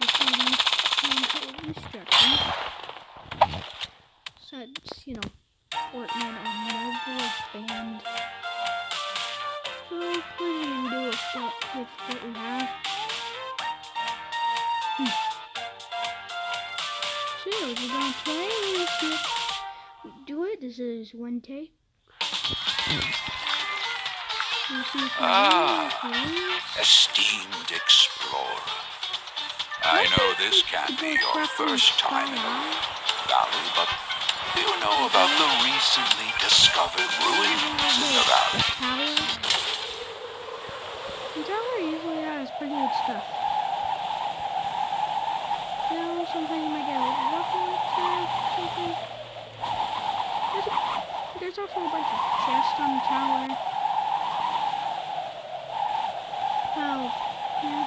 just some instructions. Since, you know, Fortnite on mobile is banned. So, we do with what, with what we have? Hmm. So, we're gonna play and see if we do it. This is one take. We'll see if we Ah. win, if we lose. Esteemed explorer, I know this can't be your first time in the valley, but do you know about the recently discovered ruins in the valley? The tower usually has pretty good stuff. You know, sometimes you might get like rockets or something. There's, a, there's also a bunch of chests on the tower. Oh, yeah.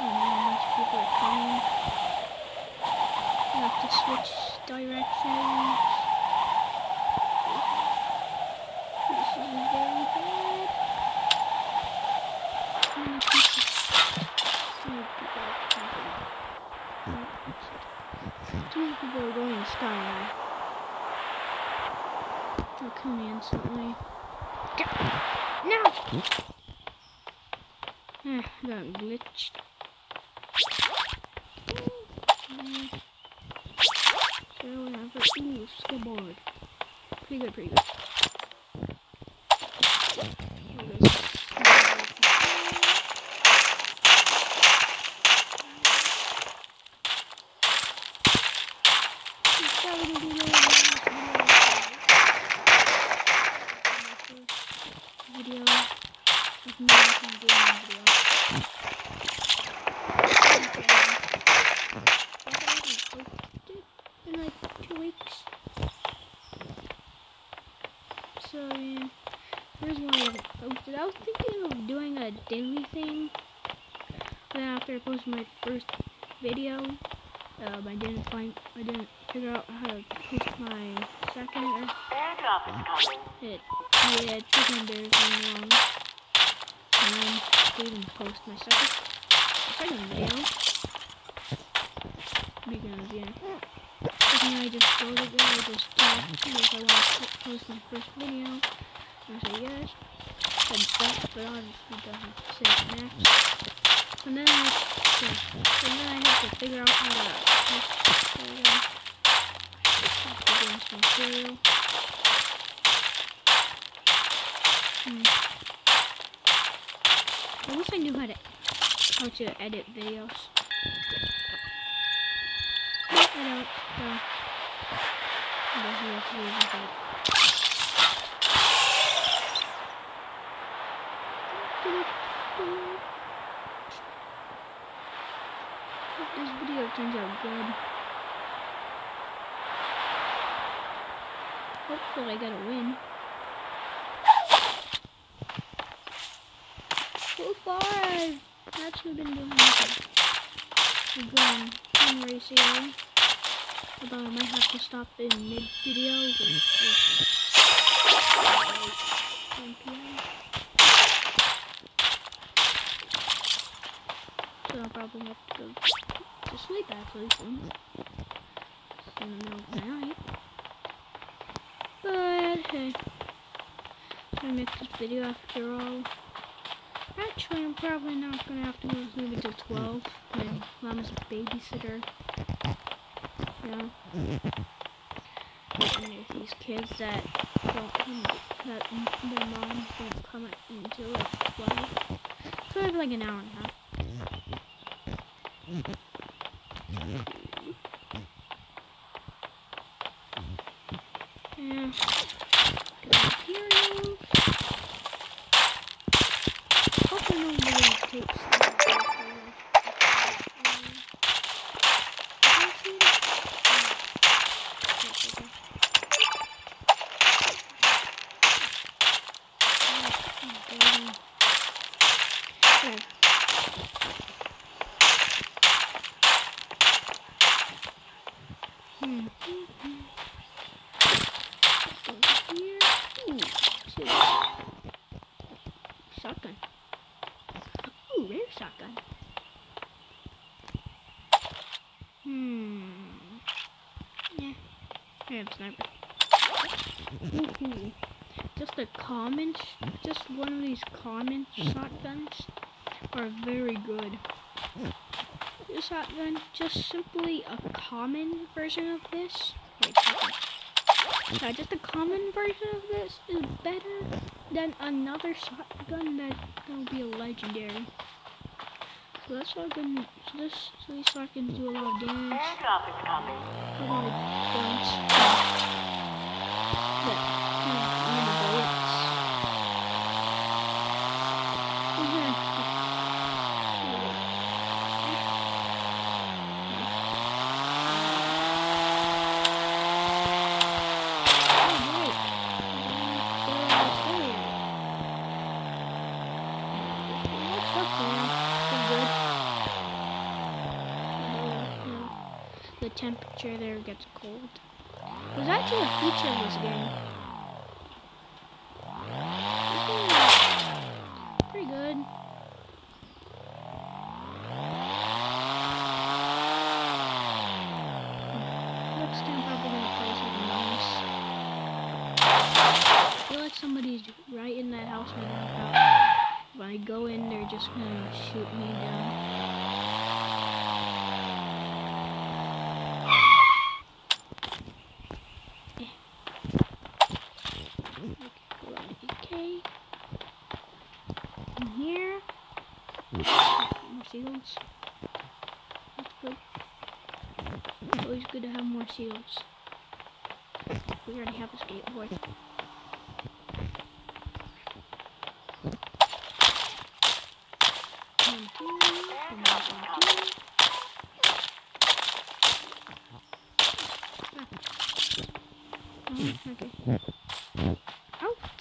Oh man, a bunch of people are coming. You have to switch directions. This is very bad. Too many people. Are. Oh, going sky high. They'll kill me instantly. No! Ah, got glitched. Mm. So whatever. Ooh, skateboard. Pretty good, pretty good. Video of me making a gaming video. In like two weeks. So yeah. Here's one I haven't posted. I was thinking of doing a daily thing. But then after I posted my first video, um, I didn't find, I didn't figure out how to post my second. Airdrop is coming. it, yeah, it took me very long. And I didn't post my second, second video. Because, yeah. But then I just go to there, I just tell if I want to post my first video. And I say yes. But, but obviously doesn't say next. And then I, so, so then I have to figure out how to. Have to material. Hmm. I wish I knew how to how to edit videos. I don't. So. I have to leave this video turns out good. Hopefully I got a win. So far I've actually been doing. We're going in race. Although I might have to stop in mid video with, with 1 p.m. So I'll probably have to go to sleep actually soon. It's in the middle of the night. But hey. I make this video after all. Actually, I'm probably not gonna have to leave until 12 when Mama's a babysitter. You know? And these kids that don't come, that their moms don't come until like 12. So I have like an hour and a half. Yeah. Shotgun. Ooh, rare shotgun. Hmm. Yeah. I have sniper. Ooh. Just a common, just one of these common shotguns are very good. This shotgun, just simply a common version of this. Wait, yeah, just a common version of this is better than another shotgun that will be a legendary. So that's shotgun, so this, so these shotguns do a lot of damage. Airdrop is coming. A lot of guns. But, hmm, many bullets. The temperature there gets cold. There's actually a feature of this game. Pretty good. Kind of probably gonna with a. I feel like somebody's right in that house right now. When I go in, they're just gonna shoot me down. Pull out an AK. In here. More seals. That's good. It's always good to have more seals. We already have a skateboard. One, two, one, one, two. Ah. Oh, okay. Out!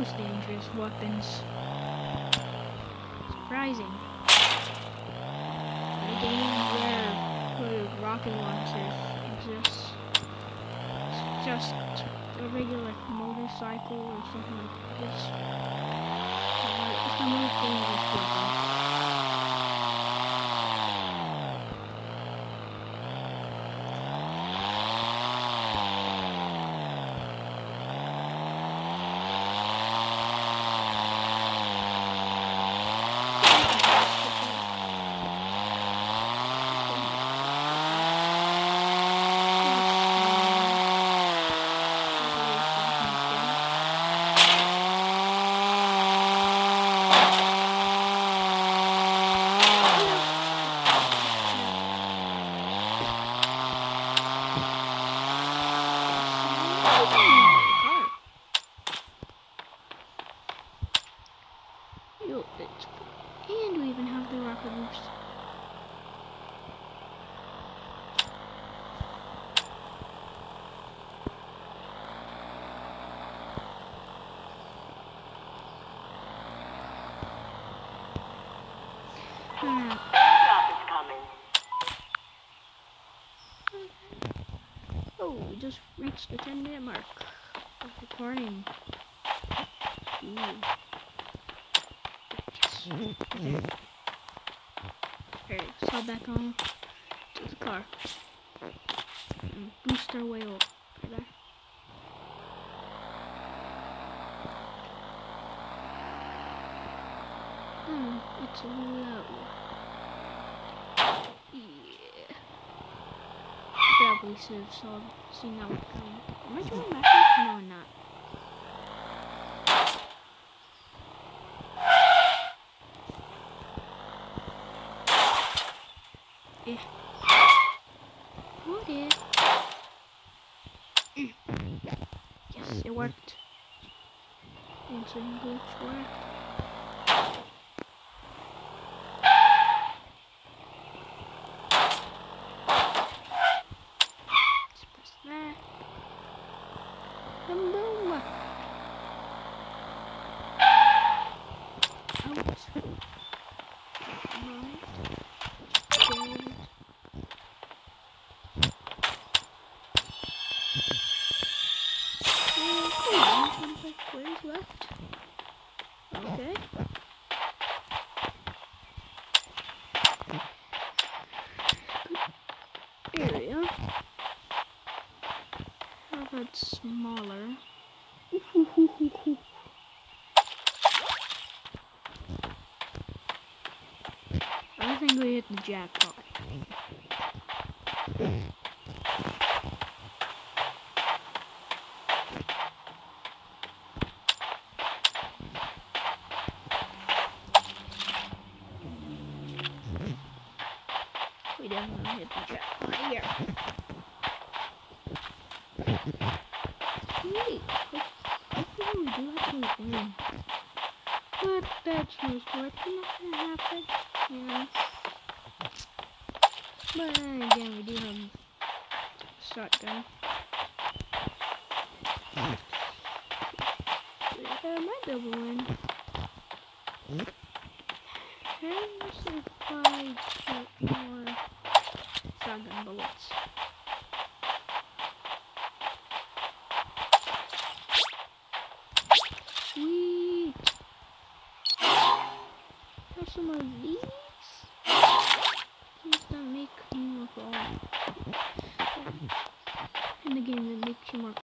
most dangerous weapons. Surprising. In a game where, where rocket launchers exist. It's just a regular motorcycle or something like this. It's the most dangerous. And we even have the rocket boost. Coming. Oh, we just reached the 10 minute mark of recording. Ooh. Alright, let's back on to the car. And boost our way up. Right there. Oh, it's low. Yeah. Probably should have seen that one coming. Am I going backwards? No, I'm not. What is? Mm. Yes, it worked. Insane glitch worked. Let's press that. And boom. Out. Right. Good. Okay, squares left. Okay. Good area. How smaller? I think we hit the jackpot. We the jackpot here. Sweet. Hopefully we do actually win. But that's most likely not gonna happen, know. But then again, we do have a shotgun. I might to win. If I get more shotgun bullets. Sweet. Have some of these. Things that make me more cool. In the game that makes you more